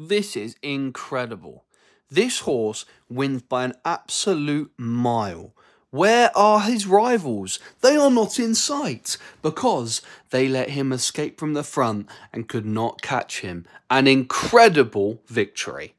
This is incredible. This horse wins by an absolute mile. Where are his rivals? They are not in sight because they let him escape from the front and could not catch him. An incredible victory.